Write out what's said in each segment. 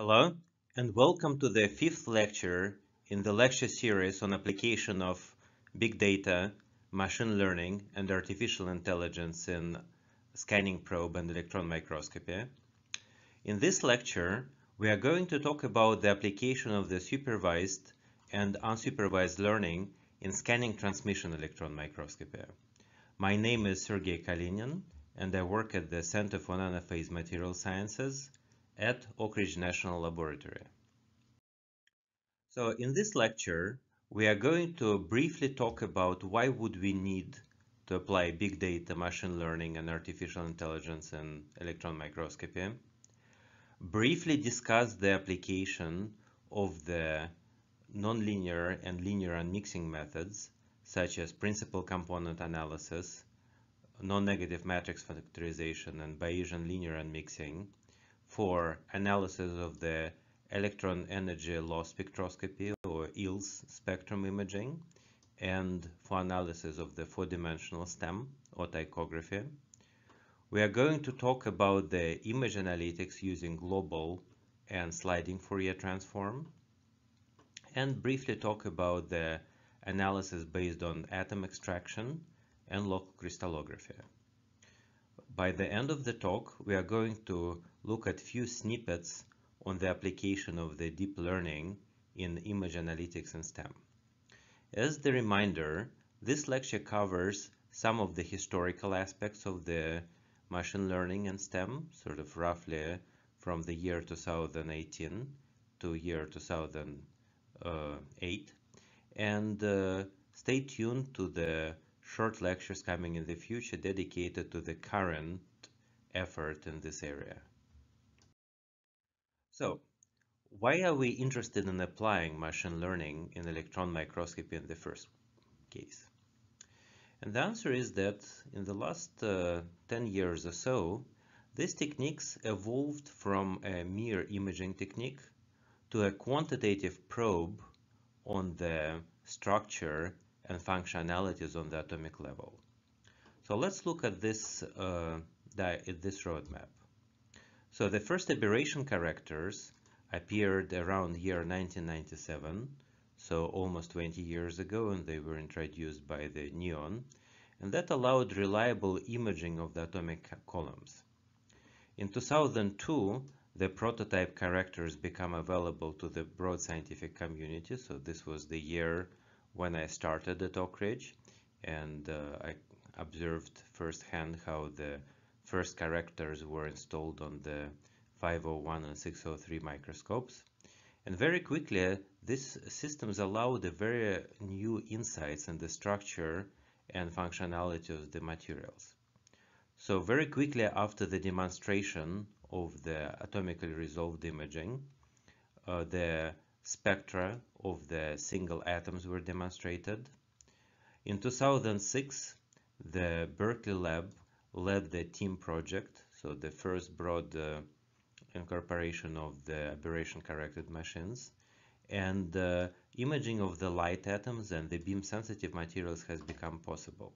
Hello, and welcome to the fifth lecture in the lecture series on application of big data, machine learning, and artificial intelligence in scanning probe and electron microscopy. In this lecture, we are going to talk about the application of the supervised and unsupervised learning in scanning transmission electron microscopy. My name is Sergei Kalinin, and I work at the Center for Nanophase Material Sciences at Oak Ridge National Laboratory. So in this lecture, we are going to briefly talk about why would we need to apply big data, machine learning, and artificial intelligence in electron microscopy. Briefly discuss the application of the nonlinear and linear unmixing methods, such as principal component analysis, non-negative matrix factorization, and Bayesian linear unmixing, for analysis of the electron energy loss spectroscopy or EELS spectrum imaging and for analysis of the four-dimensional STEM or ptychography. We are going to talk about the image analytics using global and sliding Fourier transform and briefly talk about the analysis based on atom extraction and local crystallography. By the end of the talk, we are going to look at few snippets on the application of the deep learning in image analytics and STEM. As the reminder, this lecture covers some of the historical aspects of the machine learning and STEM, sort of roughly from the year 2018 to year 2008. And uh, stay tuned to the short lectures coming in the future dedicated to the current effort in this area. So, why are we interested in applying machine learning in electron microscopy in the first case? And the answer is that in the last uh, 10 years or so, these techniques evolved from a mere imaging technique to a quantitative probe on the structure and functionalities on the atomic level. So let's look at this, uh, this roadmap. So the first aberration correctors appeared around year 1997, so almost 20 years ago, and they were introduced by the Nion, and that allowed reliable imaging of the atomic columns. In 2002, the prototype correctors become available to the broad scientific community, so this was the year when I started at Oak Ridge, and uh, I observed firsthand how the first correctors were installed on the 501 and 603 microscopes. And very quickly, these systems allowed a very new insights in the structure and functionality of the materials. So very quickly after the demonstration of the atomically resolved imaging, uh, the spectra of the single atoms were demonstrated. In 2006, the Berkeley lab led the TEAM project, so the first broad uh, incorporation of the aberration corrected machines. And uh, imaging of the light atoms and the beam sensitive materials has become possible.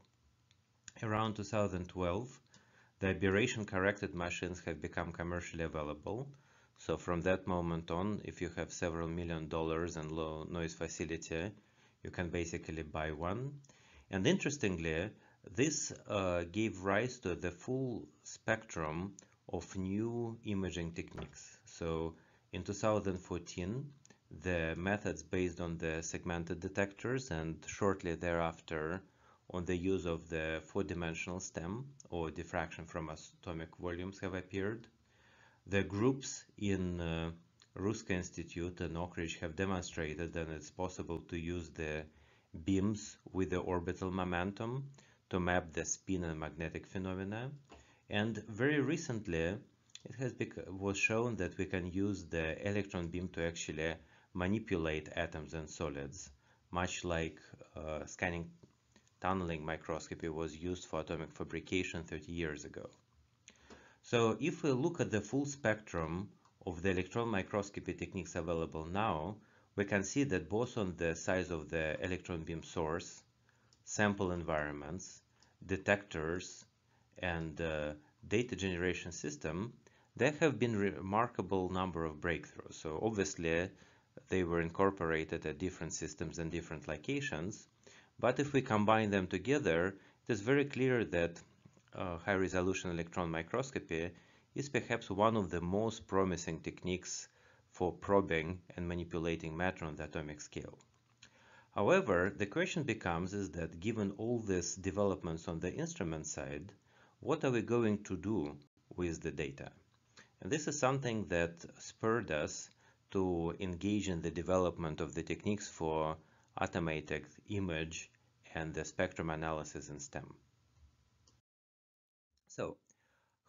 Around 2012, the aberration corrected machines have become commercially available. So from that moment on, if you have several million dollars and low noise facility, you can basically buy one. And interestingly, this uh, gave rise to the full spectrum of new imaging techniques. So in 2014, the methods based on the segmented detectors and shortly thereafter on the use of the four-dimensional STEM or diffraction from atomic volumes have appeared. The groups in uh, Institute and Oak Ridge have demonstrated that it's possible to use the beams with the orbital momentum to map the spin and magnetic phenomena. And very recently, it has was shown that we can use the electron beam to actually manipulate atoms and solids, much like uh, scanning tunneling microscopy was used for atomic fabrication 30 years ago. So if we look at the full spectrum of the electron microscopy techniques available now, we can see that both on the size of the electron beam source, sample environments, detectors and uh, data generation system, there have been remarkable number of breakthroughs. So obviously they were incorporated at different systems and different locations. But if we combine them together, it is very clear that uh, high resolution electron microscopy is perhaps one of the most promising techniques for probing and manipulating matter on the atomic scale. However, the question becomes is that given all these developments on the instrument side, what are we going to do with the data? And this is something that spurred us to engage in the development of the techniques for automated image and the spectrum analysis in STEM. So,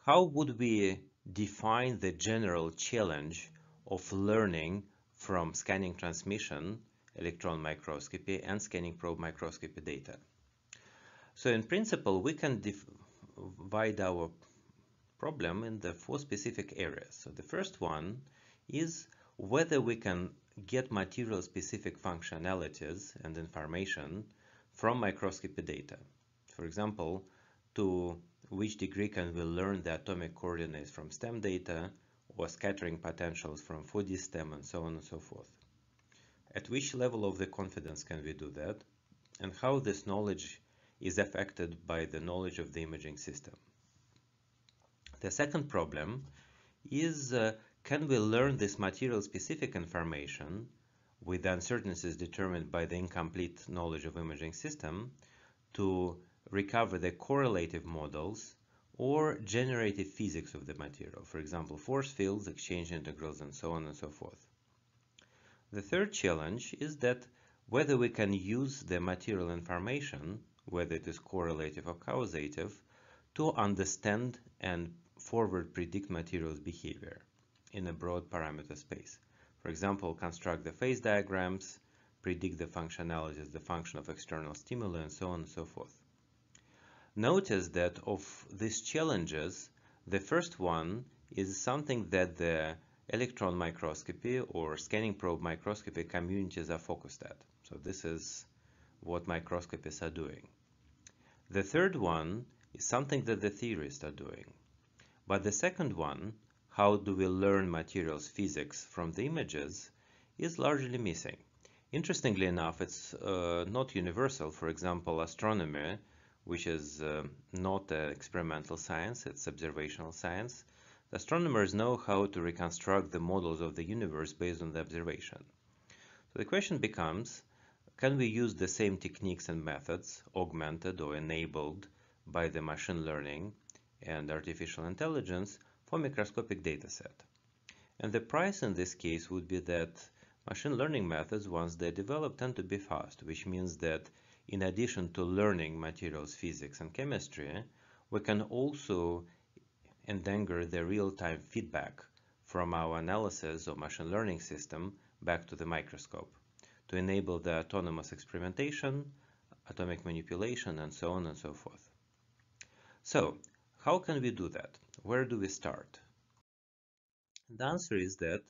how would we define the general challenge of learning from scanning transmission, electron microscopy, and scanning probe microscopy data. So in principle, we can divide our problem in the four specific areas. So the first one is whether we can get material-specific functionalities and information from microscopy data. For example, to which degree can we learn the atomic coordinates from STEM data or scattering potentials from 4D STEM and so on and so forth. At which level of the confidence can we do that and how this knowledge is affected by the knowledge of the imaging system. The second problem is uh, can we learn this material specific information with the uncertainties determined by the incomplete knowledge of imaging system to recover the correlative models or generative physics of the material, for example, force fields, exchange integrals, and so on and so forth. The third challenge is that whether we can use the material information, whether it is correlative or causative, to understand and forward predict materials behavior in a broad parameter space. For example, construct the phase diagrams, predict the functionality as the function of external stimuli, and so on and so forth. Notice that of these challenges, the first one is something that the electron microscopy or scanning probe microscopy communities are focused at. So this is what microscopists are doing. The third one is something that the theorists are doing. But the second one, how do we learn materials physics from the images, is largely missing. Interestingly enough, it's uh, not universal. For example, astronomy which is uh, not experimental science, it's observational science. Astronomers know how to reconstruct the models of the universe based on the observation. So the question becomes, can we use the same techniques and methods, augmented or enabled by the machine learning and artificial intelligence for microscopic dataset? And the price in this case would be that machine learning methods, once they're developed, tend to be fast, which means that in addition to learning materials physics and chemistry, we can also endanger the real-time feedback from our analysis of machine learning system back to the microscope to enable the autonomous experimentation, atomic manipulation, and so on and so forth. So, how can we do that? Where do we start? The answer is that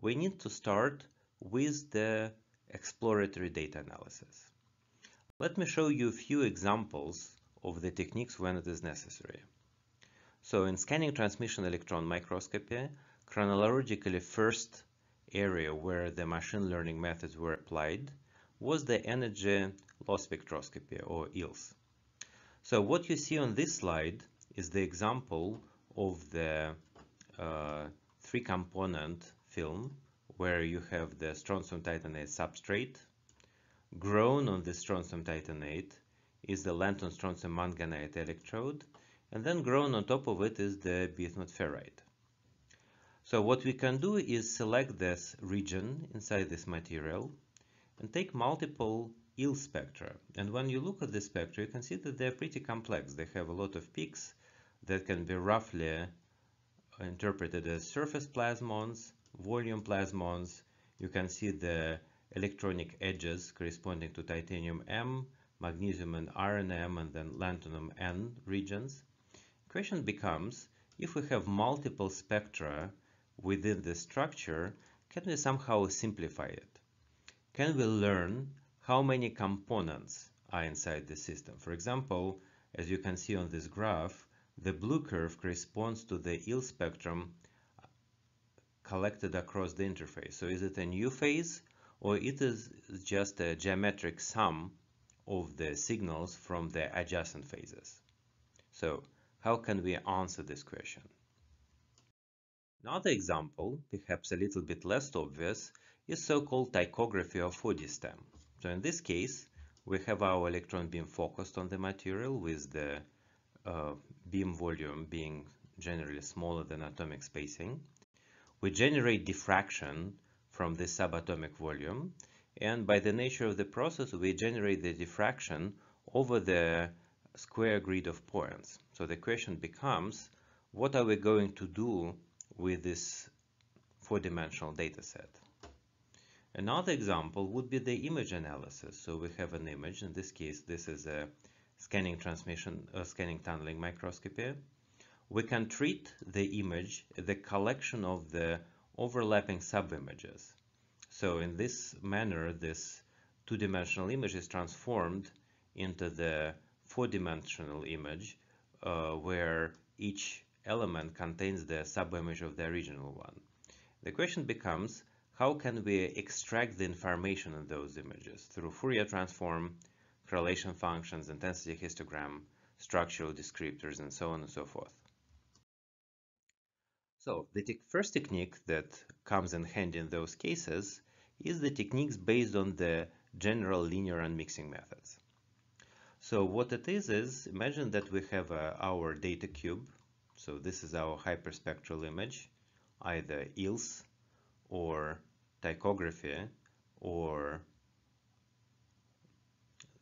we need to start with the exploratory data analysis. Let me show you a few examples of the techniques when it is necessary. So in scanning transmission electron microscopy, chronologically first area where the machine learning methods were applied was the energy loss spectroscopy or EELS. So what you see on this slide is the example of the uh, three component film where you have the strontium titanate substrate Grown on the strontium titanate is the lanthanum strontium manganite electrode, and then grown on top of it is the bismuth ferrite. So what we can do is select this region inside this material and take multiple EEL spectra. And when you look at the spectra, you can see that they're pretty complex. They have a lot of peaks that can be roughly uh, interpreted as surface plasmons, volume plasmons. You can see the electronic edges corresponding to titanium M, manganese and iron M, and then lanthanum N regions. Question becomes, if we have multiple spectra within the structure, can we somehow simplify it? Can we learn how many components are inside the system? For example, as you can see on this graph, the blue curve corresponds to the EEL spectrum collected across the interface. So is it a new phase or it is just a geometric sum of the signals from the adjacent phases? So how can we answer this question? Another example, perhaps a little bit less obvious, is so-called ptychography of 4D stem. So in this case, we have our electron beam focused on the material with the uh, beam volume being generally smaller than atomic spacing. We generate diffraction from the subatomic volume and by the nature of the process we generate the diffraction over the square grid of points. So the question becomes what are we going to do with this four-dimensional data set? Another example would be the image analysis. So we have an image, in this case this is a scanning transmission, uh, scanning tunneling microscopy we can treat the image the collection of the overlapping subimages. So in this manner, this two-dimensional image is transformed into the four-dimensional image uh, where each element contains the subimage of the original one. The question becomes, how can we extract the information in those images through Fourier transform, correlation functions, intensity histogram, structural descriptors, and so on and so forth. So the te first technique that comes in handy in those cases is the techniques based on the general linear unmixing methods. So what it is is, imagine that we have uh, our data cube. So this is our hyperspectral image, either EELS or ptychography or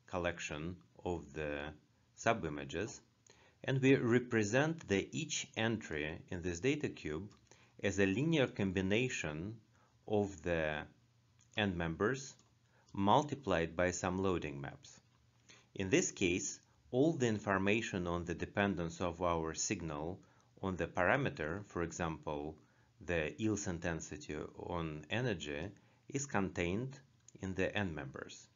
collection of the subimages and we represent the each entry in this data cube as a linear combination of the end members multiplied by some loading maps. In this case, all the information on the dependence of our signal on the parameter, for example, the EELS intensity on energy, is contained in the end members.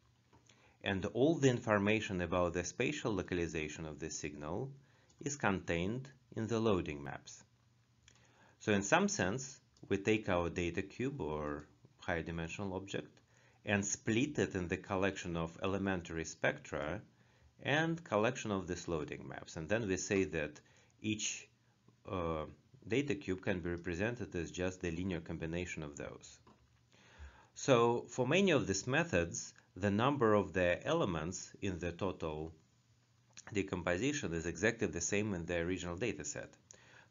And all the information about the spatial localization of the signal is contained in the loading maps. So in some sense, we take our data cube or high dimensional object and split it in the collection of elementary spectra and collection of these loading maps. And then we say that each uh, data cube can be represented as just the linear combination of those. So for many of these methods, the number of the elements in the total decomposition is exactly the same in the original dataset.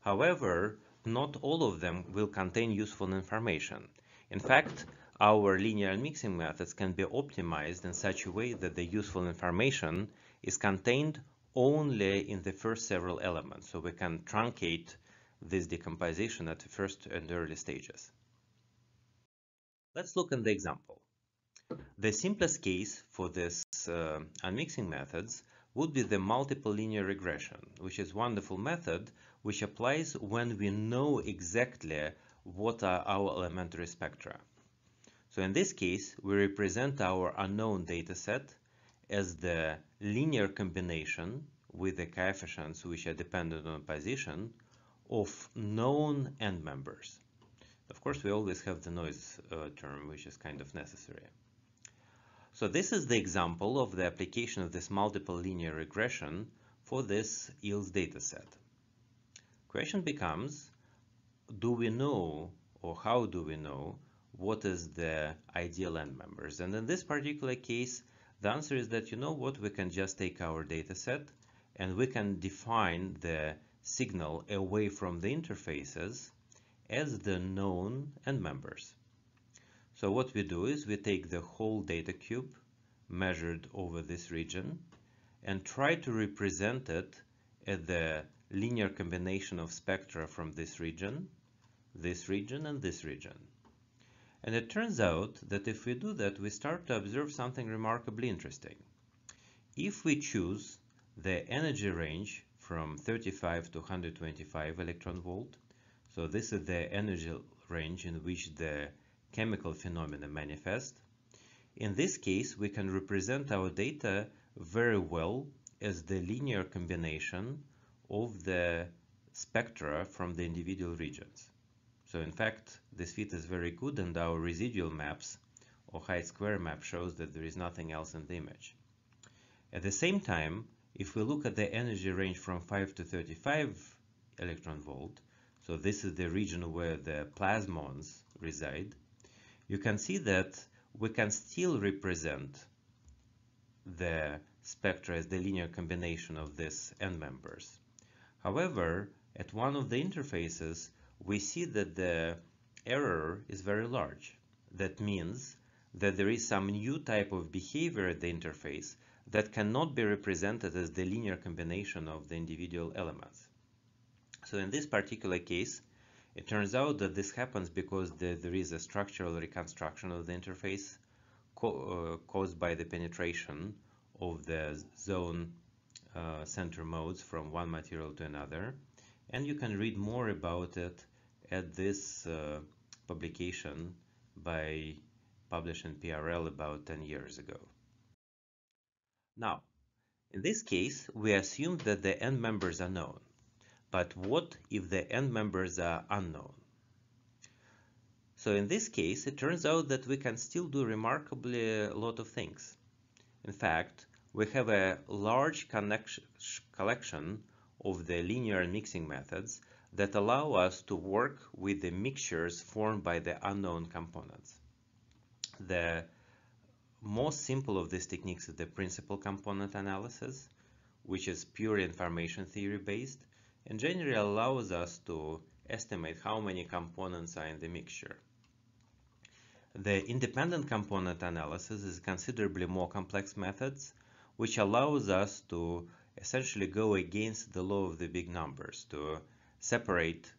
However, not all of them will contain useful information. In fact, our linear mixing methods can be optimized in such a way that the useful information is contained only in the first several elements, so we can truncate this decomposition at the first and early stages. Let's look at the example. The simplest case for this uh, unmixing methods would be the multiple linear regression, which is wonderful method which applies when we know exactly what are our elementary spectra. So in this case, we represent our unknown dataset as the linear combination with the coefficients which are dependent on position of known end members. Of course, we always have the noise uh, term, which is kind of necessary. So this is the example of the application of this multiple linear regression for this EELS dataset. Question becomes, do we know or how do we know what is the ideal end members? And in this particular case, the answer is that you know what, we can just take our dataset and we can define the signal away from the interfaces as the known end members. So what we do is we take the whole data cube measured over this region and try to represent it as the linear combination of spectra from this region, this region, and this region. And it turns out that if we do that, we start to observe something remarkably interesting. If we choose the energy range from 35 to 125 electron volt, so this is the energy range in which the chemical phenomena manifest. In this case, we can represent our data very well as the linear combination of the spectra from the individual regions. So in fact, this fit is very good and our residual maps or chi square map shows that there is nothing else in the image. At the same time, if we look at the energy range from 5 to 35 electron volt, so this is the region where the plasmons reside, you can see that we can still represent the spectra as the linear combination of these end members. However, at one of the interfaces, we see that the error is very large. That means that there is some new type of behavior at the interface that cannot be represented as the linear combination of the individual elements. So in this particular case, it turns out that this happens because the, there is a structural reconstruction of the interface co uh, caused by the penetration of the zone uh, center modes from one material to another. And you can read more about it at this uh, publication by published in PRL about 10 years ago. Now, in this case, we assume that the end members are known. But what if the end members are unknown? So in this case, it turns out that we can still do remarkably a lot of things. In fact, we have a large collection of the linear mixing methods that allow us to work with the mixtures formed by the unknown components. The most simple of these techniques is the principal component analysis, which is pure information theory based and generally allows us to estimate how many components are in the mixture. The independent component analysis is considerably more complex methods, which allows us to essentially go against the law of the big numbers, to separate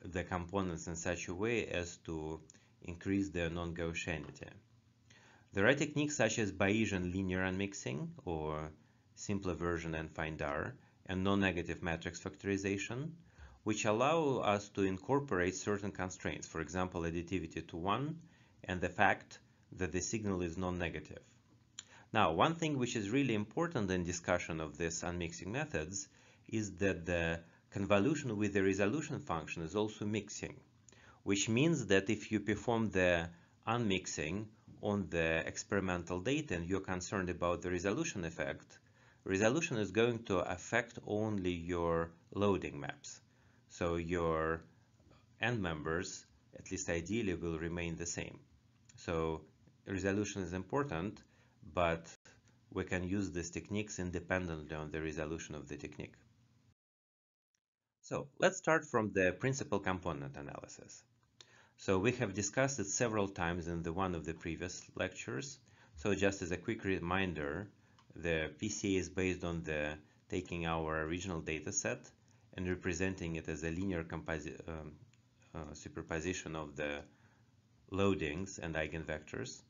the components in such a way as to increase their non-Gaussianity. There are techniques such as Bayesian linear unmixing or simpler version N-FINDR and non-negative matrix factorization, which allow us to incorporate certain constraints, for example, additivity to 1 and the fact that the signal is non-negative. Now, one thing which is really important in discussion of these unmixing methods is that the convolution with the resolution function is also mixing, which means that if you perform the unmixing on the experimental data and you're concerned about the resolution effect, resolution is going to affect only your loading maps. So your end members, at least ideally, will remain the same. So resolution is important, but we can use these techniques independently on the resolution of the technique. So let's start from the principal component analysis. So we have discussed it several times in the one of the previous lectures. So just as a quick reminder, the PCA is based on the taking our original data set and representing it as a linear um, uh, superposition of the loadings and eigenvectors.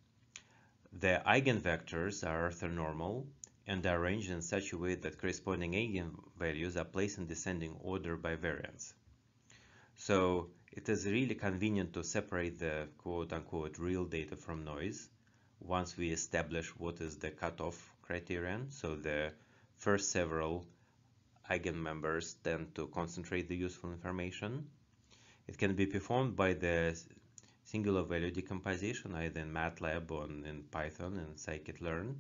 The eigenvectors are orthonormal and are arranged in such a way that corresponding eigenvalues are placed in descending order by variance. So it is really convenient to separate the quote-unquote real data from noise once we establish what is the cutoff criterion. So the first several eigenmembers tend to concentrate the useful information. It can be performed by the singular value decomposition either in MATLAB or in Python and scikit-learn.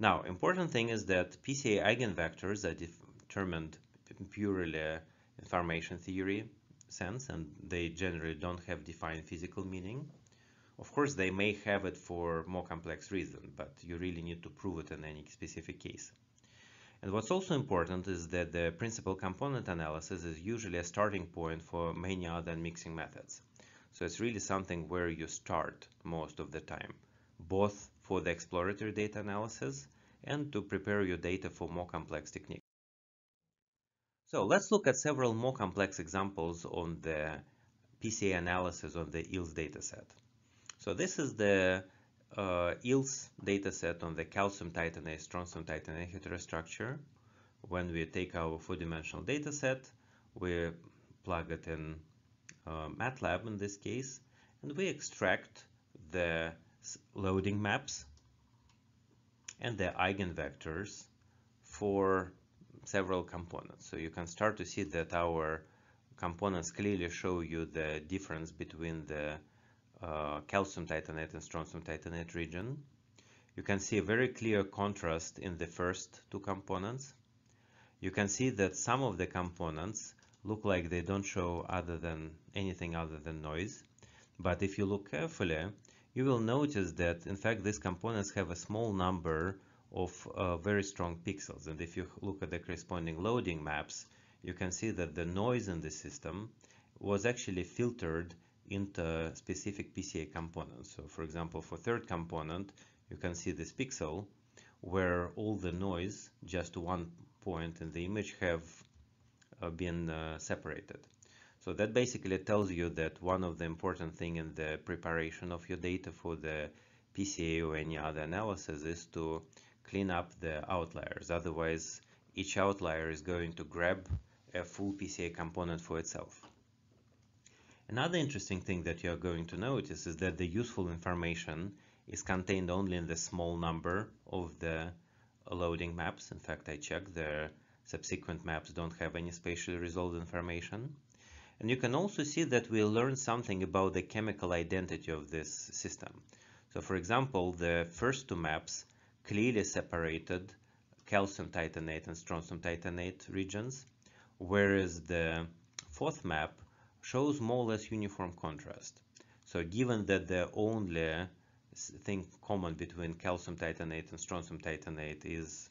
Now, important thing is that PCA eigenvectors are determined purely in information theory sense and they generally don't have defined physical meaning. Of course, they may have it for more complex reason, but you really need to prove it in any specific case. And what's also important is that the principal component analysis is usually a starting point for many other mixing methods. So it's really something where you start most of the time, both for the exploratory data analysis and to prepare your data for more complex techniques. So let's look at several more complex examples on the PCA analysis on the EELS dataset. So this is the uh, EELS dataset on the calcium titanate, strontium titanate heterostructure. When we take our four-dimensional dataset, we plug it in uh, MATLAB in this case, and we extract the loading maps and the eigenvectors for several components. So you can start to see that our components clearly show you the difference between the uh, calcium titanate and strontium titanate region. You can see a very clear contrast in the first two components. You can see that some of the components look like they don't show other than anything other than noise. But if you look carefully, you will notice that in fact these components have a small number of uh, very strong pixels. And if you look at the corresponding loading maps, you can see that the noise in the system was actually filtered into specific PCA components. So for example, for third component, you can see this pixel where all the noise, just one point in the image, have uh, been uh, separated. So that basically tells you that one of the important thing in the preparation of your data for the PCA or any other analysis is to clean up the outliers. Otherwise, each outlier is going to grab a full PCA component for itself. Another interesting thing that you're going to notice is that the useful information is contained only in the small number of the loading maps. In fact, I checked the subsequent maps don't have any spatially resolved information. And you can also see that we learn something about the chemical identity of this system. So for example, the first two maps clearly separated calcium titanate and strontium titanate regions, whereas the fourth map shows more or less uniform contrast. So given that the only thing common between calcium titanate and strontium titanate is,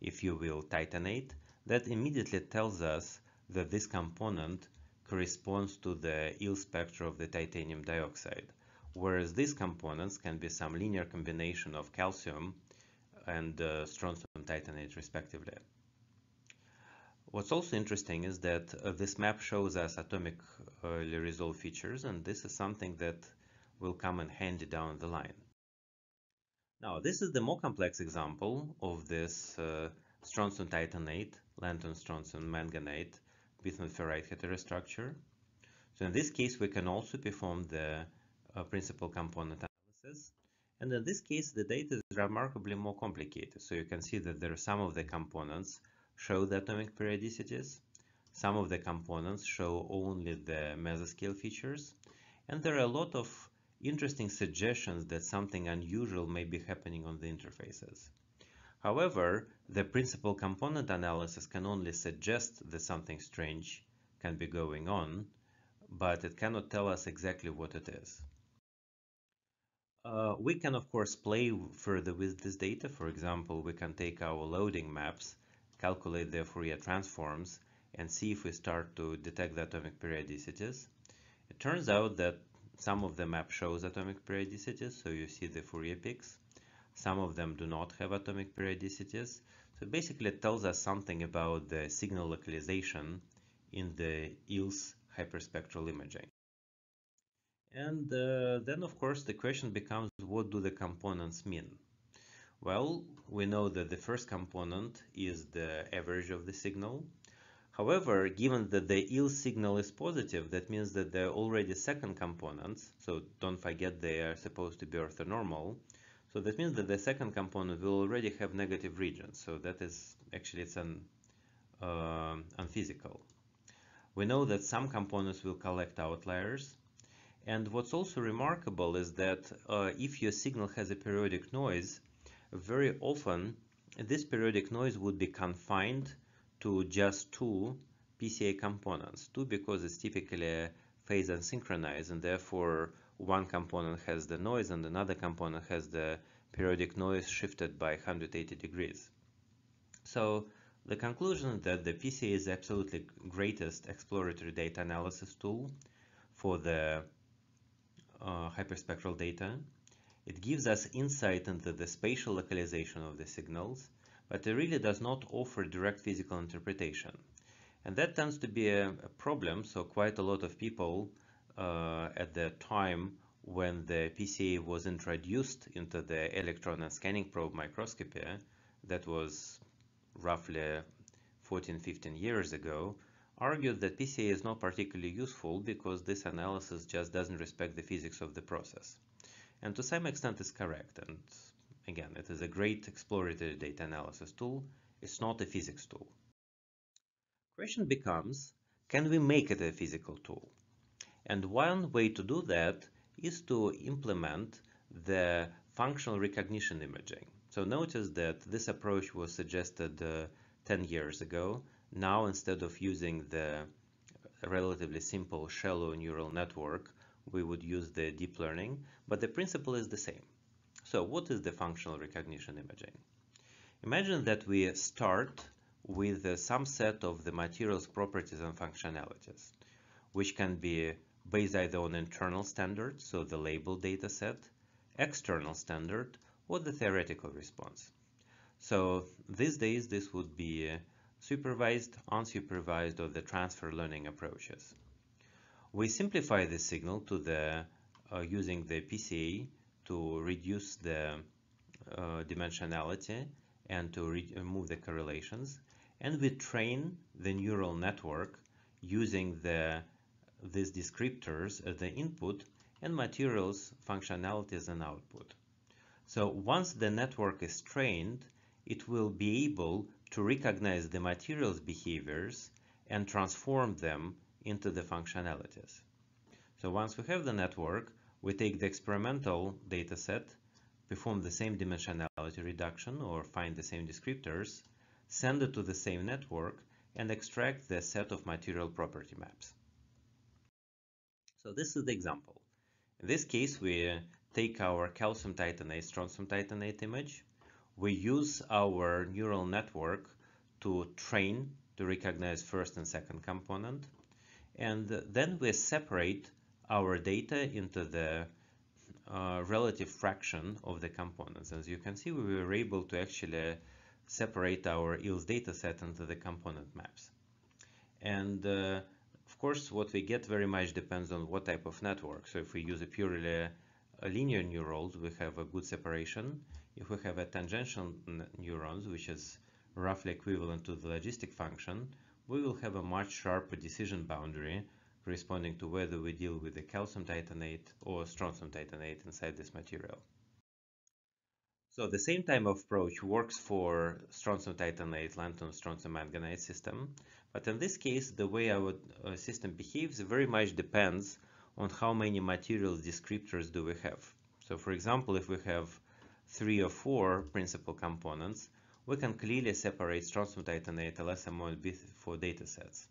if you will, titanate, that immediately tells us that this component corresponds to the EEL spectra of the titanium dioxide, whereas these components can be some linear combination of calcium and uh, strontium titanate respectively. What's also interesting is that uh, this map shows us atomically uh, resolved features, and this is something that will come in handy down the line. Now, this is the more complex example of this uh, strontium titanate, lanthanum strontium manganate, bismuth ferrite heterostructure. So in this case, we can also perform the uh, principal component analysis. And in this case, the data is remarkably more complicated. So you can see that there are some of the components show the atomic periodicities. Some of the components show only the mesoscale features. And there are a lot of interesting suggestions that something unusual may be happening on the interfaces. However, the principal component analysis can only suggest that something strange can be going on, but it cannot tell us exactly what it is. Uh, we can, of course, play further with this data. For example, we can take our loading maps calculate their Fourier transforms and see if we start to detect the atomic periodicities. It turns out that some of the map shows atomic periodicities, so you see the Fourier peaks. Some of them do not have atomic periodicities. So basically it tells us something about the signal localization in the EELS hyperspectral imaging. And uh, then of course the question becomes what do the components mean? Well, we know that the first component is the average of the signal. However, given that the EEL signal is positive, that means that there are already second components, so don't forget they are supposed to be orthonormal. So that means that the second component will already have negative regions, so that is actually it's an uh, unphysical. We know that some components will collect outliers, and what's also remarkable is that uh, if your signal has a periodic noise, very often this periodic noise would be confined to just two PCA components. Two because it's typically phase unsynchronized and therefore one component has the noise and another component has the periodic noise shifted by 180 degrees. So the conclusion that the PCA is absolutely greatest exploratory data analysis tool for the uh, hyperspectral data it gives us insight into the spatial localization of the signals, but it really does not offer direct physical interpretation. And that tends to be a, a problem, so quite a lot of people uh, at the time when the PCA was introduced into the electron and scanning probe microscopy, that was roughly 14, 15 years ago, argued that PCA is not particularly useful because this analysis just doesn't respect the physics of the process and to some extent is correct. And again, it is a great exploratory data analysis tool. It's not a physics tool. Question becomes can we make it a physical tool? And one way to do that is to implement the functional recognition imaging. So notice that this approach was suggested uh, 10 years ago. Now, instead of using the relatively simple shallow neural network, we would use the deep learning, but the principle is the same. So what is the functional recognition imaging? Imagine that we start with some set of the material's properties and functionalities, which can be based either on internal standards, so the label data set, external standard, or the theoretical response. So these days, this would be supervised, unsupervised, or the transfer learning approaches. We simplify the signal to the uh, using the PCA to reduce the uh, dimensionality and to remove the correlations. And we train the neural network using the these descriptors as the input and materials functionalities and output. So once the network is trained, it will be able to recognize the materials behaviors and transform them into the functionalities. So once we have the network, we take the experimental dataset, perform the same dimensionality reduction or find the same descriptors, send it to the same network, and extract the set of material property maps. So this is the example. In this case, we take our calcium titanate, strontium titanate image. We use our neural network to train to recognize first and second component. And then we separate our data into the uh, relative fraction of the components. As you can see, we were able to actually separate our EELS dataset into the component maps. And uh, of course, what we get very much depends on what type of network. So if we use a purely a linear neurons, we have a good separation. If we have a tangential neurons, which is roughly equivalent to the logistic function, we will have a much sharper decision boundary corresponding to whether we deal with the calcium titanate or strontium titanate inside this material. So the same type of approach works for strontium titanate, lanthanum strontium manganate system, but in this case, the way our system behaves very much depends on how many materials descriptors do we have. So for example, if we have three or four principal components, we can clearly separate strontium titanate, LSMO, and BFO datasets.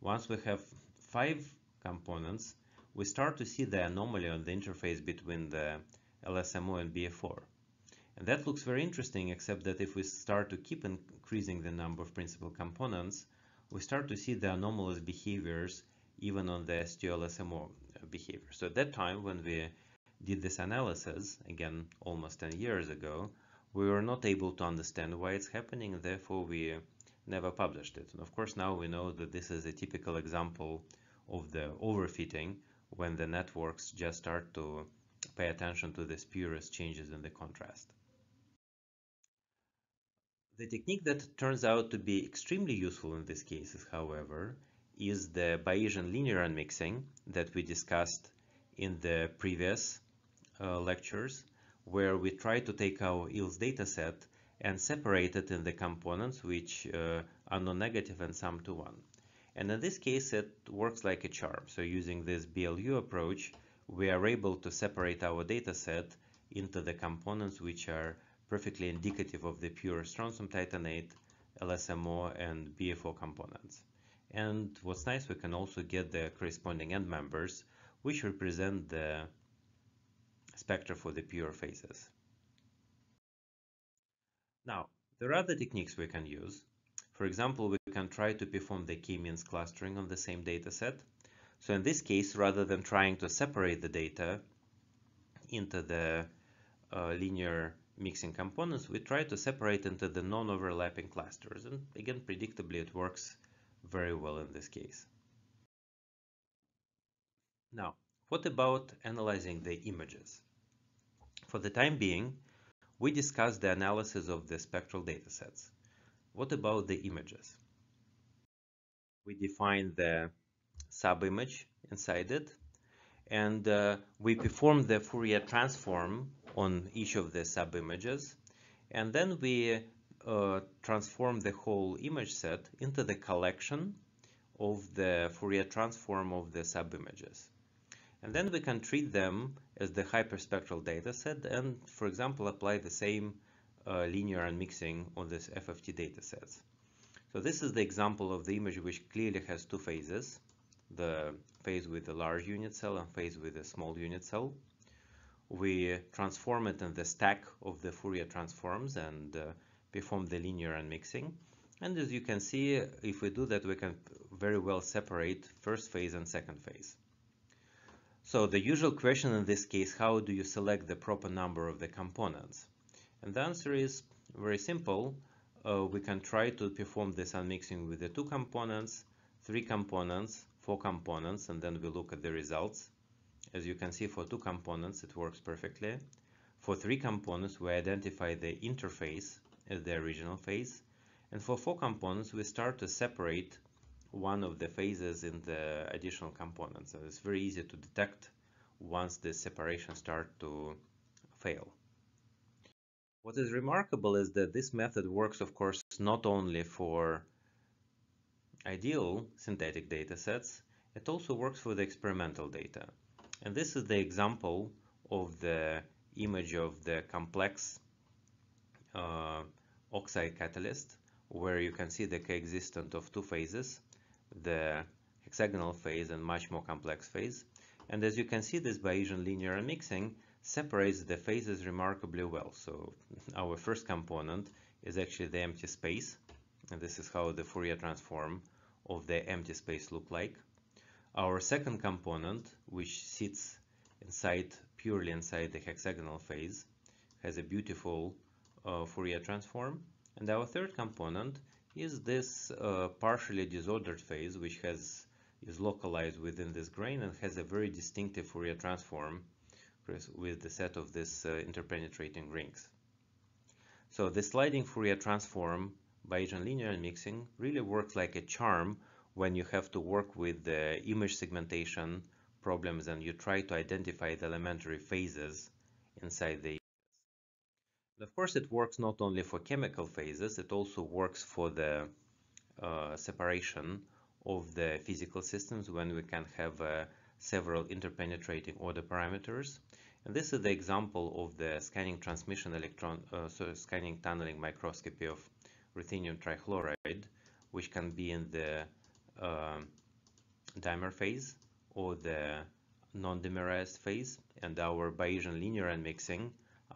Once we have five components, we start to see the anomaly on the interface between the LSMO and BFO. And that looks very interesting, except that if we start to keep increasing the number of principal components, we start to see the anomalous behaviors even on the STO-LSMO behavior. So at that time, when we did this analysis, again, almost 10 years ago, we were not able to understand why it's happening, therefore we never published it. And of course, now we know that this is a typical example of the overfitting when the networks just start to pay attention to the spurious changes in the contrast. The technique that turns out to be extremely useful in these cases, however, is the Bayesian linear unmixing that we discussed in the previous uh, lectures, where we try to take our EELS dataset and separate it in the components which uh, are non-negative and sum to 1. And in this case, it works like a charm. So using this BLU approach, we are able to separate our dataset into the components which are perfectly indicative of the pure strontium titanate, LSMO, and BFO components. And what's nice, we can also get the corresponding end members, which represent the spectra for the pure phases. Now, there are other techniques we can use. For example, we can try to perform the k-means clustering on the same dataset. So in this case, rather than trying to separate the data into the uh, linear mixing components, we try to separate into the non-overlapping clusters. And again, predictably, it works very well in this case. Now, what about analyzing the images? For the time being, we discussed the analysis of the spectral datasets. What about the images? We define the subimage inside it, and uh, we perform the Fourier transform on each of the subimages and then we uh, transform the whole image set into the collection of the Fourier transform of the subimages. And then we can treat them as the hyperspectral dataset and, for example, apply the same uh, linear unmixing on this FFT data datasets. So this is the example of the image which clearly has two phases, the phase with the large unit cell and phase with a small unit cell. We transform it in the stack of the Fourier transforms and uh, perform the linear unmixing. And as you can see, if we do that, we can very well separate first phase and second phase. So the usual question in this case, how do you select the proper number of the components? And the answer is very simple. Uh, we can try to perform this unmixing with the two components, three components, four components, and then we look at the results. As you can see, for two components, it works perfectly. For three components, we identify the interface as the original phase. And for four components, we start to separate one of the phases in the additional components. So it's very easy to detect once the separation start to fail. What is remarkable is that this method works, of course, not only for ideal synthetic data sets, it also works for the experimental data. And this is the example of the image of the complex uh, oxide catalyst, where you can see the coexistence of two phases the hexagonal phase and much more complex phase. And as you can see, this Bayesian linear mixing separates the phases remarkably well. So our first component is actually the empty space. And this is how the Fourier transform of the empty space look like. Our second component, which sits inside, purely inside the hexagonal phase, has a beautiful uh, Fourier transform. And our third component is this uh, partially disordered phase which has is localized within this grain and has a very distinctive Fourier transform with the set of these uh, interpenetrating rings. So the sliding Fourier transform Bayesian linear mixing really works like a charm when you have to work with the image segmentation problems and you try to identify the elementary phases inside the of course, it works not only for chemical phases, it also works for the uh, separation of the physical systems when we can have uh, several interpenetrating order parameters. And this is the example of the scanning transmission electron, uh, so scanning tunneling microscopy of ruthenium trichloride, which can be in the uh, dimer phase or the non-dimerized phase. And our Bayesian linear unmixing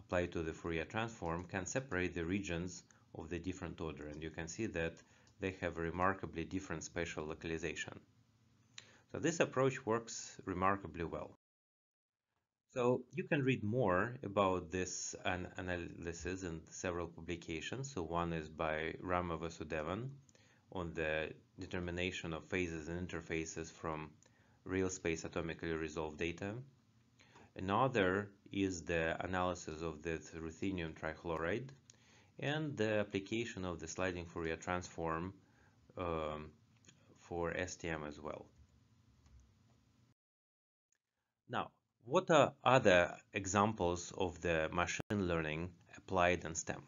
applied to the Fourier transform can separate the regions of the different order and you can see that they have remarkably different spatial localization. So this approach works remarkably well. So you can read more about this an analysis in several publications. So one is by Rama Vasudevan on the determination of phases and interfaces from real space atomically resolved data. Another is the analysis of the ruthenium trichloride and the application of the sliding Fourier transform um, for STM as well. Now, what are other examples of the machine learning applied in STEM?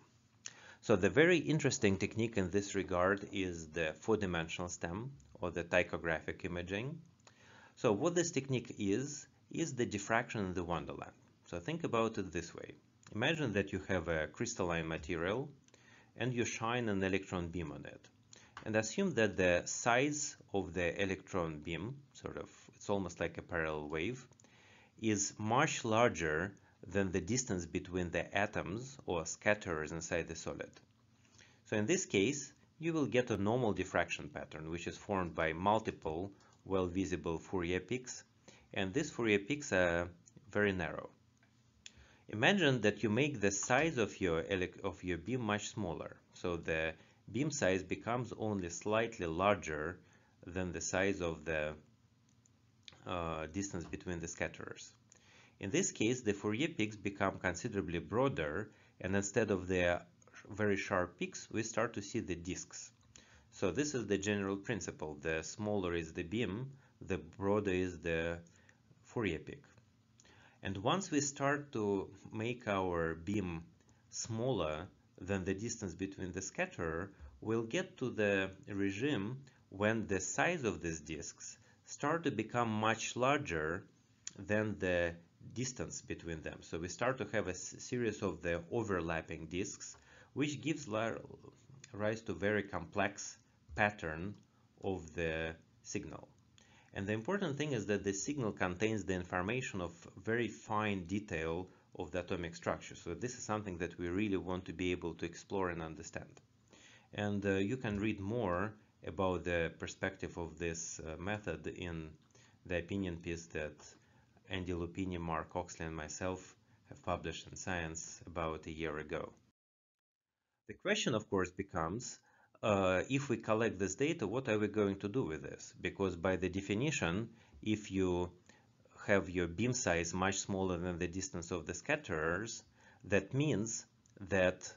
So the very interesting technique in this regard is the four-dimensional STEM or the ptychographic imaging. So what this technique is, is the diffraction in the wonderland. So think about it this way. Imagine that you have a crystalline material and you shine an electron beam on it. And assume that the size of the electron beam, sort of, it's almost like a parallel wave, is much larger than the distance between the atoms or scatterers inside the solid. So in this case, you will get a normal diffraction pattern, which is formed by multiple well-visible Fourier peaks, and these Fourier peaks are very narrow. Imagine that you make the size of your, of your beam much smaller. So the beam size becomes only slightly larger than the size of the uh, distance between the scatterers. In this case, the Fourier peaks become considerably broader, and instead of the very sharp peaks, we start to see the disks. So this is the general principle. The smaller is the beam, the broader is the Fourier peak. And once we start to make our beam smaller than the distance between the scatterer, we'll get to the regime when the size of these disks start to become much larger than the distance between them. So we start to have a series of the overlapping disks, which gives rise to very complex pattern of the signal. And the important thing is that the signal contains the information of very fine detail of the atomic structure. So this is something that we really want to be able to explore and understand. And uh, you can read more about the perspective of this uh, method in the opinion piece that Andy Lupini, Mark Oxley, and myself have published in Science about a year ago. The question, of course, becomes uh, if we collect this data, what are we going to do with this? Because by the definition, if you have your beam size much smaller than the distance of the scatterers, that means that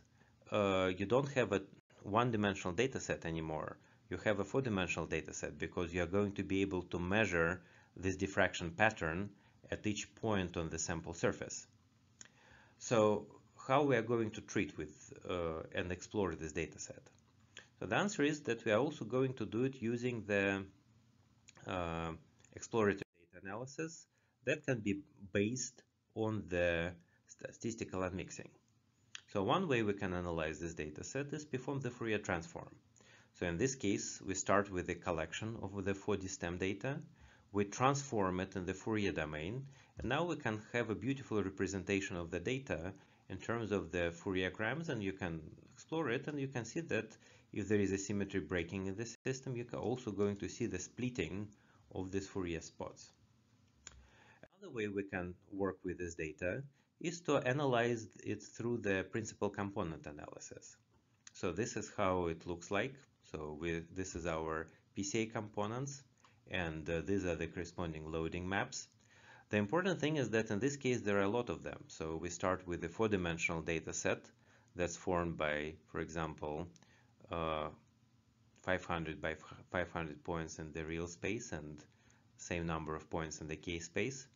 uh, you don't have a one-dimensional data set anymore. You have a four-dimensional data set because you are going to be able to measure this diffraction pattern at each point on the sample surface. So how we are going to treat with uh, and explore this data set? So the answer is that we are also going to do it using the uh, exploratory data analysis that can be based on the statistical unmixing. So one way we can analyze this data set is perform the Fourier transform. So in this case, we start with a collection of the 4D STEM data. We transform it in the Fourier domain, and now we can have a beautiful representation of the data in terms of the Fourier grams, and you can explore it, and you can see that if there is a symmetry breaking in the system, you're also going to see the splitting of these Fourier spots. Another way we can work with this data is to analyze it through the principal component analysis. So this is how it looks like. So we, this is our PCA components, and uh, these are the corresponding loading maps. The important thing is that in this case there are a lot of them. So we start with a four-dimensional data set that's formed by, for example, uh, 500 by 500 points in the real space and same number of points in the K space,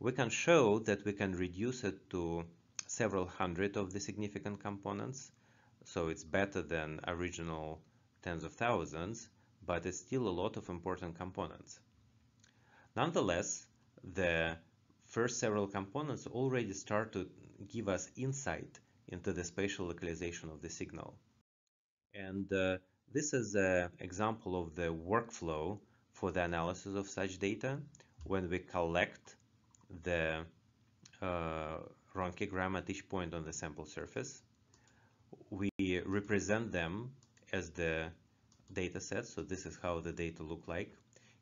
we can show that we can reduce it to several hundred of the significant components. So it's better than original tens of thousands, but it's still a lot of important components. Nonetheless, the first several components already start to give us insight into the spatial localization of the signal. And uh, this is an example of the workflow for the analysis of such data when we collect the uh, at each point on the sample surface. We represent them as the data set, so this is how the data look like.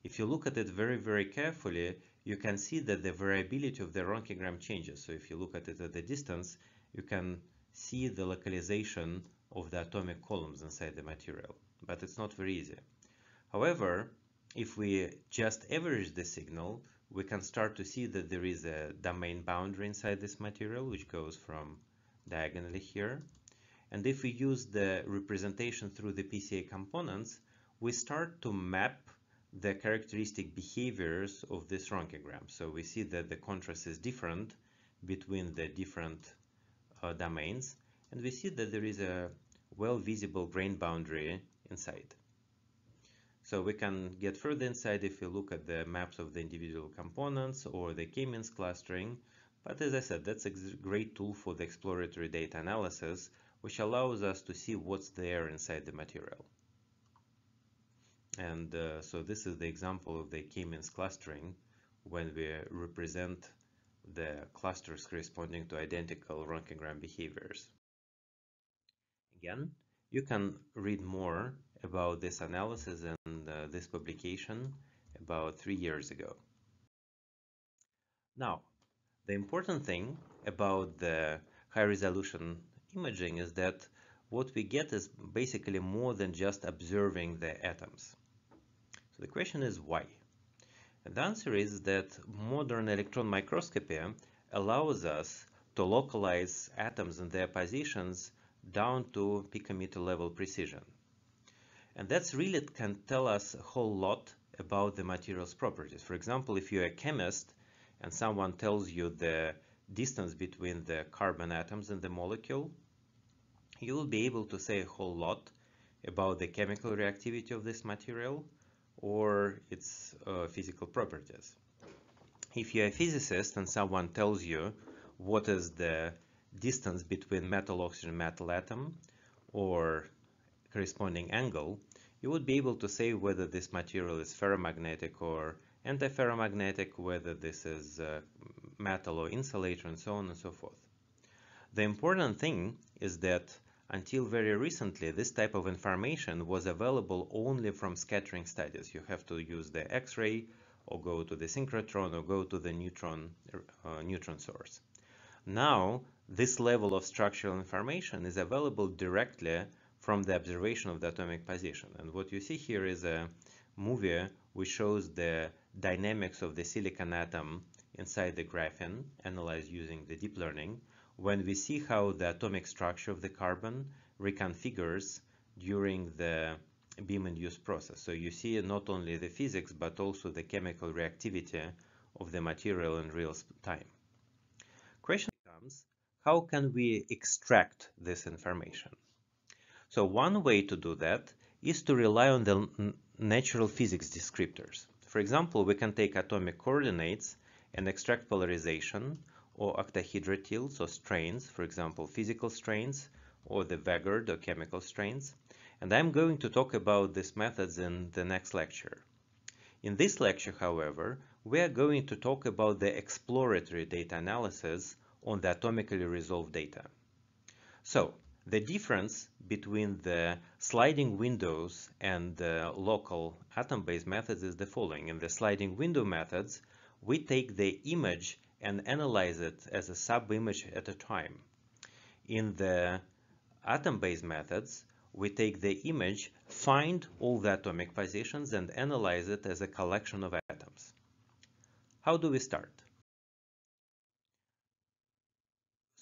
If you look at it very, very carefully, you can see that the variability of the Ronchigram changes. So if you look at it at the distance, you can see the localization of the atomic columns inside the material, but it's not very easy. However, if we just average the signal, we can start to see that there is a domain boundary inside this material, which goes from diagonally here. And if we use the representation through the PCA components, we start to map the characteristic behaviors of this Ronchigram. So we see that the contrast is different between the different uh, domains and we see that there is a well visible grain boundary inside. So we can get further inside if we look at the maps of the individual components or the K-means clustering. But as I said, that's a great tool for the exploratory data analysis, which allows us to see what's there inside the material. And uh, so this is the example of the K-means clustering when we represent the clusters corresponding to identical Ronchigram behaviors. Again, you can read more about this analysis and uh, this publication about three years ago. Now, the important thing about the high resolution imaging is that what we get is basically more than just observing the atoms. So the question is why? And the answer is that modern electron microscopy allows us to localize atoms and their positions down to picometer level precision. And that's really can tell us a whole lot about the material's properties. For example, if you're a chemist and someone tells you the distance between the carbon atoms in the molecule, you will be able to say a whole lot about the chemical reactivity of this material, or its uh, physical properties. If you're a physicist and someone tells you what is the distance between metal oxygen metal atom or corresponding angle, you would be able to say whether this material is ferromagnetic or antiferromagnetic, whether this is uh, metal or insulator, and so on and so forth. The important thing is that until very recently, this type of information was available only from scattering studies. You have to use the X-ray or go to the synchrotron or go to the neutron, uh, neutron source. Now, this level of structural information is available directly from the observation of the atomic position. And what you see here is a movie which shows the dynamics of the silicon atom inside the graphene analyzed using the deep learning when we see how the atomic structure of the carbon reconfigures during the beam-induced process. So you see not only the physics, but also the chemical reactivity of the material in real time. How can we extract this information? So one way to do that is to rely on the natural physics descriptors. For example, we can take atomic coordinates and extract polarization or octahedral tilts or strains, for example, physical strains or the Vegard or chemical strains. And I'm going to talk about these methods in the next lecture. In this lecture, however, we are going to talk about the exploratory data analysis on the atomically resolved data. So, the difference between the sliding windows and the local atom-based methods is the following. In the sliding window methods, we take the image and analyze it as a sub-image at a time. In the atom-based methods, we take the image, find all the atomic positions and analyze it as a collection of atoms. How do we start?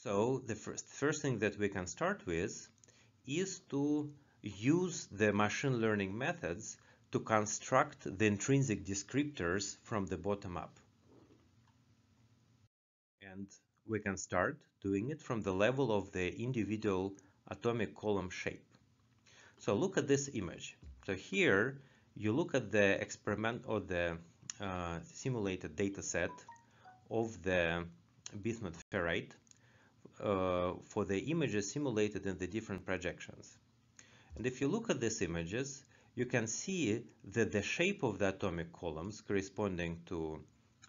So the first, first thing that we can start with is to use the machine learning methods to construct the intrinsic descriptors from the bottom up and we can start doing it from the level of the individual atomic column shape. So look at this image. So here you look at the experiment or the uh, simulated data set of the bismuth ferrite for the images simulated in the different projections. And if you look at these images, you can see that the shape of the atomic columns corresponding to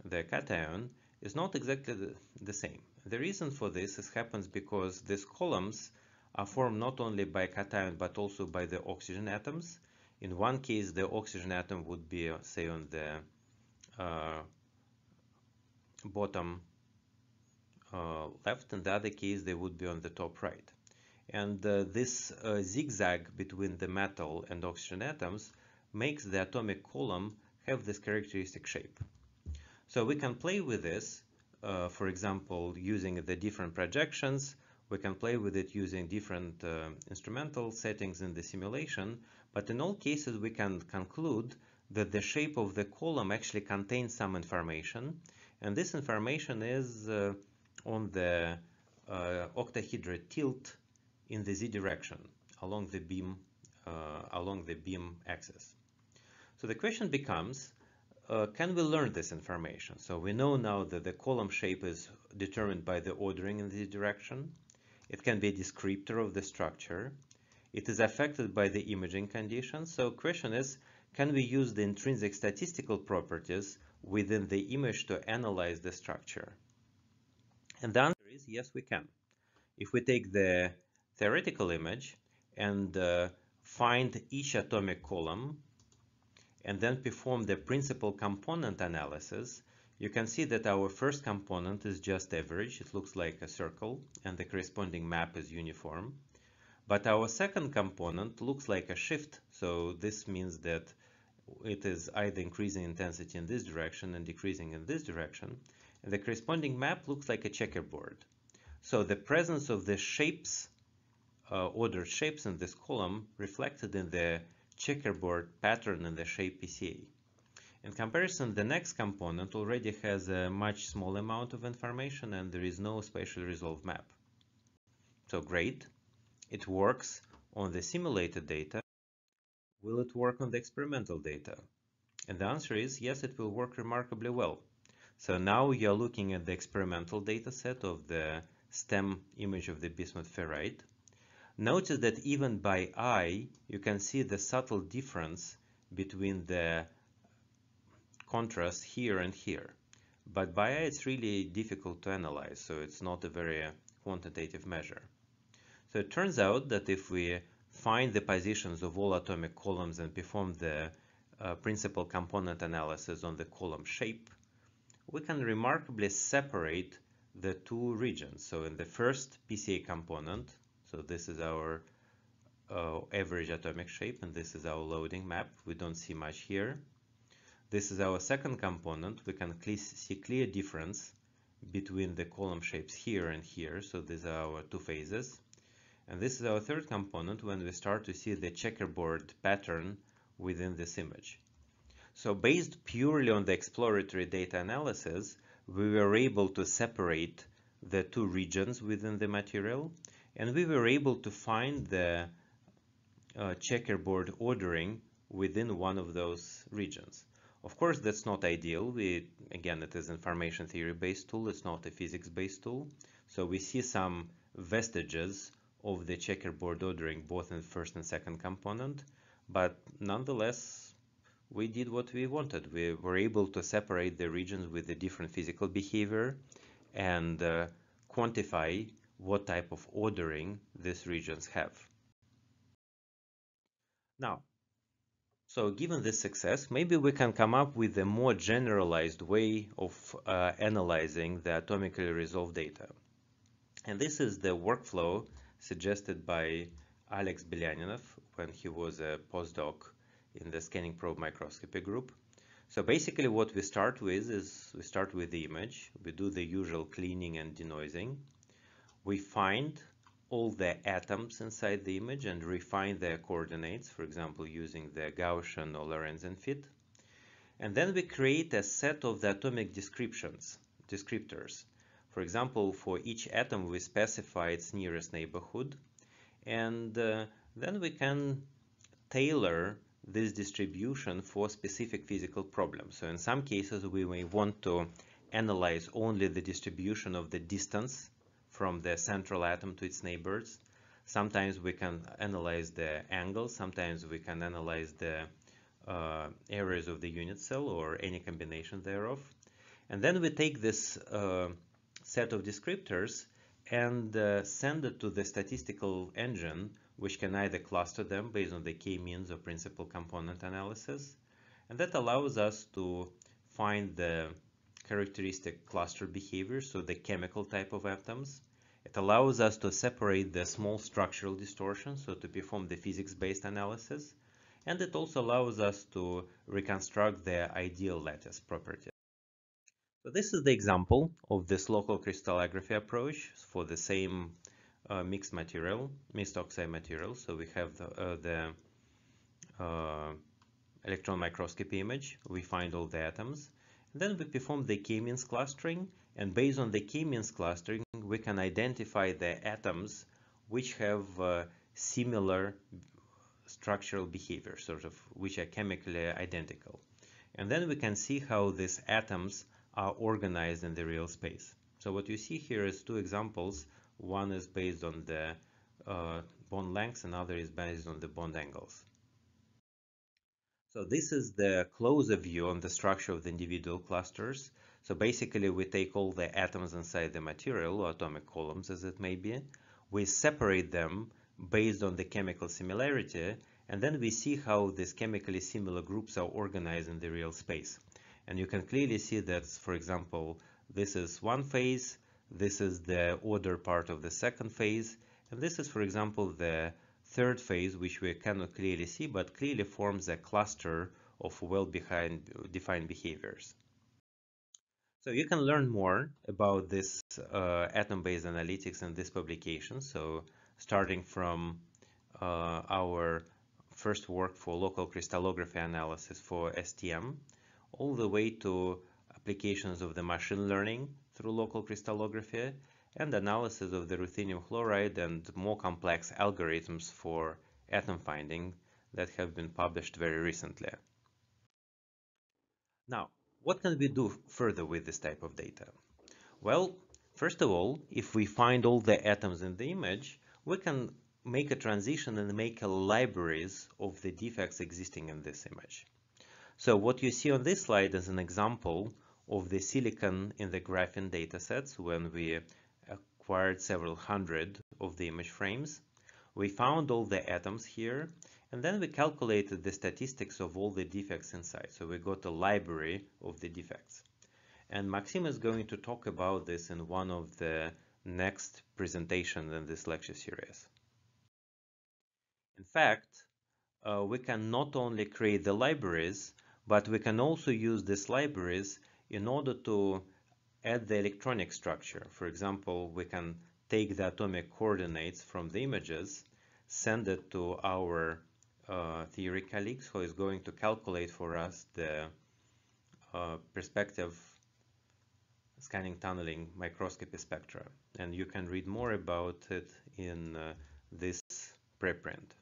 the cation is not exactly the, same. The reason for this is happens because these columns are formed not only by cation but also by the oxygen atoms. In one case, the oxygen atom would be, uh, say, on the uh, bottom uh, left, and the other case, they would be on the top right. And uh, this uh, zigzag between the metal and oxygen atoms makes the atomic column have this characteristic shape. So we can play with this, uh, for example, using the different projections. We can play with it using different uh, instrumental settings in the simulation, but in all cases we can conclude that the shape of the column actually contains some information, and this information is uh, on the uh, octahedral tilt in the z direction along the beam uh, along the beam axis. So the question becomes uh, can we learn this information? So we know now that the column shape is determined by the ordering in this direction. It can be a descriptor of the structure. It is affected by the imaging conditions. So question is, can we use the intrinsic statistical properties within the image to analyze the structure? And the answer is yes, we can. If we take the theoretical image and uh, find each atomic column and then perform the principal component analysis, you can see that our first component is just average. It looks like a circle and the corresponding map is uniform. But our second component looks like a shift. So this means that it is either increasing intensity in this direction and decreasing in this direction. The corresponding map looks like a checkerboard. So the presence of the shapes, uh, ordered shapes in this column reflected in the checkerboard pattern in the shape PCA. In comparison, the next component already has a much small amount of information and there is no spatially resolved map. So great, it works on the simulated data. Will it work on the experimental data? And the answer is yes, it will work remarkably well. So now you're looking at the experimental data set of the STEM image of the bismuth ferrite. Notice that even by eye, you can see the subtle difference between the contrast here and here. But by eye, it's really difficult to analyze, so it's not a very quantitative measure. So it turns out that if we find the positions of all atomic columns and perform the uh, principal component analysis on the column shape, we can remarkably separate the two regions. So in the first PCA component, so this is our uh, average atomic shape and this is our loading map. We don't see much here. This is our second component. We can see clear difference between the column shapes here and here. So these are our two phases. And this is our third component when we start to see the checkerboard pattern within this image. So based purely on the exploratory data analysis, we were able to separate the two regions within the material and we were able to find the uh, checkerboard ordering within one of those regions. Of course, that's not ideal. We, again, it is information theory based tool. It's not a physics based tool. So we see some vestiges of the checkerboard ordering both in first and second component, but nonetheless, we did what we wanted. We were able to separate the regions with the different physical behavior and uh, quantify what type of ordering these regions have. Now, so given this success, maybe we can come up with a more generalized way of uh, analyzing the atomically resolved data. And this is the workflow suggested by Alex Belianinov when he was a postdoc in the scanning probe microscopy group. So basically what we start with is we start with the image, we do the usual cleaning and denoising. We find all the atoms inside the image and refine their coordinates, for example, using the Gaussian or Lorentzian fit. And then we create a set of the atomic descriptions, descriptors. For example, for each atom, we specify its nearest neighborhood. And uh, then we can tailor this distribution for specific physical problems. So in some cases, we may want to analyze only the distribution of the distance from the central atom to its neighbors. Sometimes we can analyze the angle, sometimes we can analyze the uh, areas of the unit cell or any combination thereof. And then we take this uh, set of descriptors and uh, send it to the statistical engine which can either cluster them based on the k-means or principal component analysis. And that allows us to find the characteristic cluster behavior, so the chemical type of atoms. It allows us to separate the small structural distortions, so to perform the physics-based analysis. And it also allows us to reconstruct the ideal lattice property. So this is the example of this local crystallography approach for the same mixed material, mixed oxide material. So we have the, uh, the uh, electron microscopy image. We find all the atoms. Then we perform the k-means clustering. And based on the k-means clustering, we can identify the atoms which have uh, similar structural behavior, sort of, which are chemically identical. And then we can see how these atoms are organized in the real space. So what you see here is two examples one is based on the uh, bond lengths, another is based on the bond angles. So this is the closer view on the structure of the individual clusters. So basically we take all the atoms inside the material, or atomic columns as it may be, we separate them based on the chemical similarity, and then we see how these chemically similar groups are organized in the real space. And you can clearly see that, for example, this is one phase, this is the order part of the second phase. And this is, for example, the third phase, which we cannot clearly see, but clearly forms a cluster of well-defined behaviors. So you can learn more about this uh, atom-based analytics in this publication. So starting from uh, our first work for local crystallography analysis for STM, all the way to applications of the machine learning through local crystallography, and analysis of the ruthenium chloride and more complex algorithms for atom finding that have been published very recently. Now, what can we do further with this type of data? Well, first of all, if we find all the atoms in the image, we can make a transition and make a libraries of the defects existing in this image. So what you see on this slide is an example of the silicon in the graphene datasets when we acquired several hundred of the image frames. We found all the atoms here and then we calculated the statistics of all the defects inside. So we got a library of the defects. And Maxime is going to talk about this in one of the next presentations in this lecture series. In fact, uh, we can not only create the libraries, but we can also use these libraries in order to add the electronic structure. For example, we can take the atomic coordinates from the images, send it to our uh, theory colleagues who is going to calculate for us the uh, perspective scanning tunneling microscopy spectra. And you can read more about it in uh, this preprint.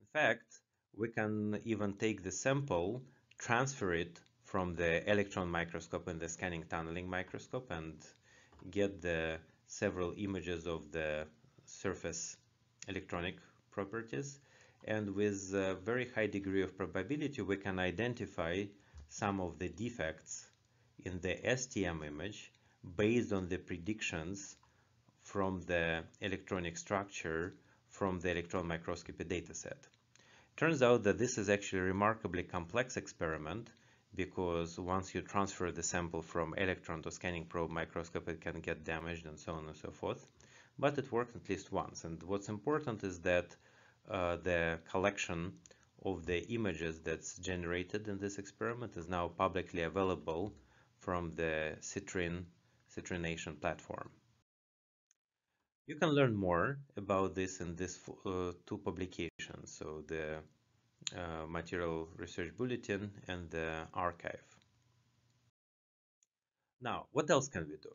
In fact, we can even take the sample, transfer it from the electron microscope and the scanning tunneling microscope and get the several images of the surface electronic properties and with a very high degree of probability we can identify some of the defects in the STM image based on the predictions from the electronic structure from the electron microscopy dataset. Turns out that this is actually a remarkably complex experiment because once you transfer the sample from electron to scanning probe microscope it can get damaged and so on and so forth. But it worked at least once. And what's important is that uh, the collection of the images that's generated in this experiment is now publicly available from the Citrine Citrination platform. You can learn more about this in these uh, two publications, so the uh, Material Research Bulletin and the arXiv. Now, what else can we do?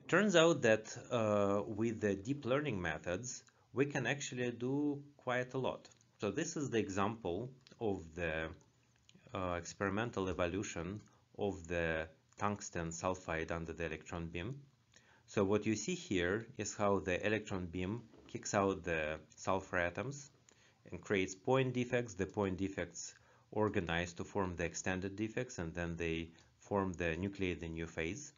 It turns out that uh, with the deep learning methods, we can actually do quite a lot. So this is the example of the uh, experimental evolution of the tungsten sulfide under the electron beam. So what you see here is how the electron beam kicks out the sulfur atoms creates point defects. The point defects organize to form the extended defects and then they form the nucleate the new phase.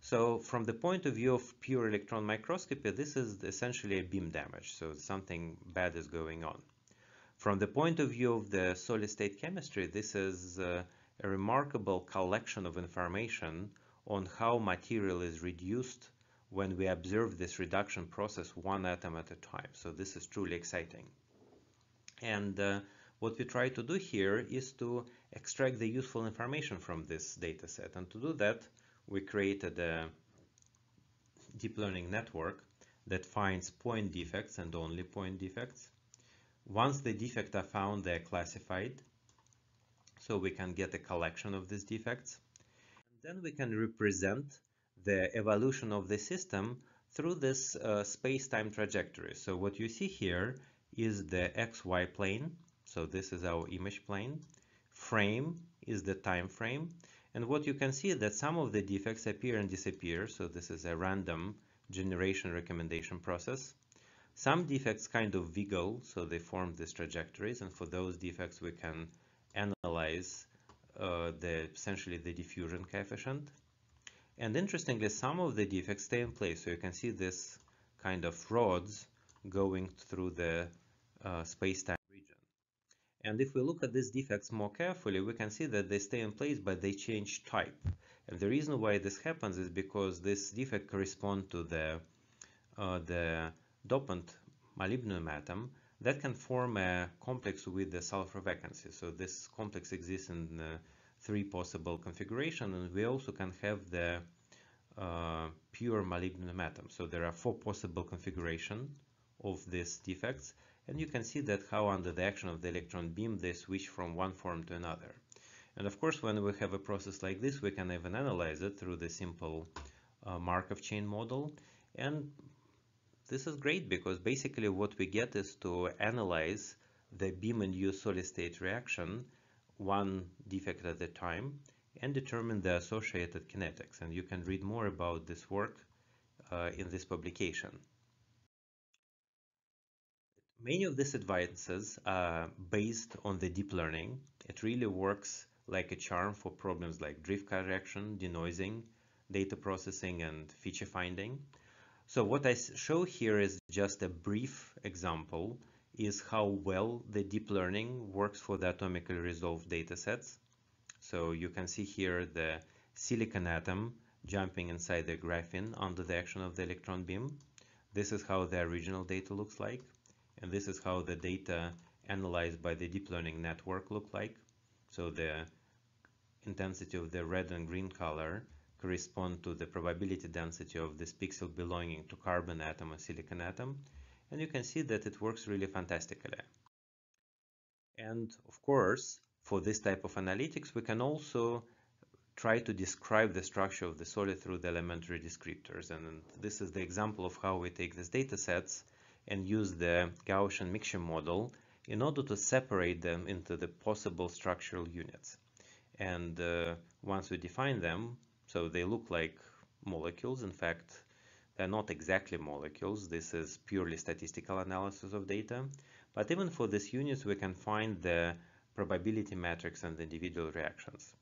So from the point of view of pure electron microscopy, this is essentially a beam damage, so something bad is going on. From the point of view of the solid state chemistry, this is uh, a remarkable collection of information on how material is reduced when we observe this reduction process one atom at a time. So this is truly exciting. And uh, what we try to do here is to extract the useful information from this data set. And to do that, we created a deep learning network that finds point defects and only point defects. Once the defects are found, they're classified. So we can get a collection of these defects. And then we can represent the evolution of the system through this uh, space-time trajectory. So what you see here is the XY plane. So this is our image plane. Frame is the time frame. And what you can see is that some of the defects appear and disappear. So this is a random generation recombination process. Some defects kind of wiggle, so they form these trajectories. And for those defects, we can analyze uh, the essentially the diffusion coefficient. And interestingly, some of the defects stay in place. So you can see this kind of rods going through the uh, space-time region. and if we look at these defects more carefully, we can see that they stay in place, but they change type. And the reason why this happens is because this defect corresponds to the, uh, the dopant molybdenum atom that can form a complex with the sulfur vacancy. So this complex exists in uh, three possible configurations, and we also can have the uh, pure molybdenum atom. So there are four possible configurations of these defects, and you can see that how under the action of the electron beam they switch from one form to another. And of course, when we have a process like this, we can even analyze it through the simple uh, Markov chain model. And this is great because basically what we get is to analyze the beam-induced solid-state reaction one defect at a time and determine the associated kinetics. And you can read more about this work uh, in this publication. Many of these advances are based on the deep learning. It really works like a charm for problems like drift correction, denoising, data processing, and feature finding. So what I show here is just a brief example is how well the deep learning works for the atomically resolved data sets. So you can see here the silicon atom jumping inside the graphene under the action of the electron beam. This is how the original data looks like. And this is how the data analyzed by the deep learning network look like. So the intensity of the red and green color correspond to the probability density of this pixel belonging to carbon atom or silicon atom and you can see that it works really fantastically. And of course, for this type of analytics, we can also try to describe the structure of the solid through the elementary descriptors. And this is the example of how we take these data sets and use the Gaussian mixture model in order to separate them into the possible structural units. And uh, once we define them, so they look like molecules. In fact, they're not exactly molecules. This is purely statistical analysis of data. But even for these units, we can find the probability matrix and the individual reactions.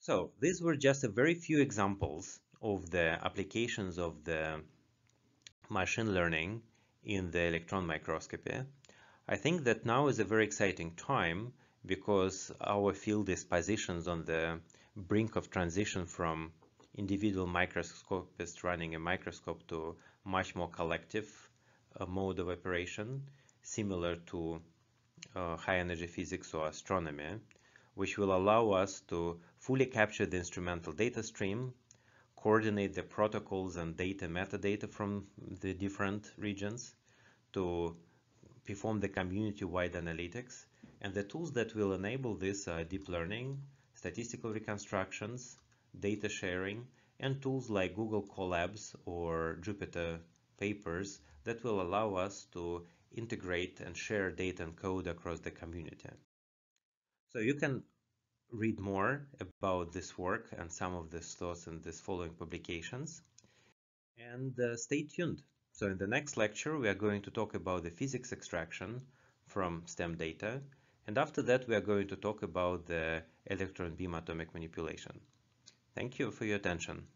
So these were just a very few examples of the applications of the machine learning in the electron microscopy. I think that now is a very exciting time because our field is positioned on the brink of transition from individual microscopists running a microscope to much more collective uh, mode of operation, similar to uh, high energy physics or astronomy, which will allow us to fully capture the instrumental data stream, coordinate the protocols and data metadata from the different regions to perform the community-wide analytics. And the tools that will enable this are deep learning, statistical reconstructions, data sharing, and tools like Google Colabs or Jupyter Papers that will allow us to integrate and share data and code across the community. So you can read more about this work and some of these thoughts in these following publications. And uh, stay tuned. So in the next lecture, we are going to talk about the physics extraction from STEM data. And after that, we are going to talk about the electron beam atomic manipulation. Thank you for your attention.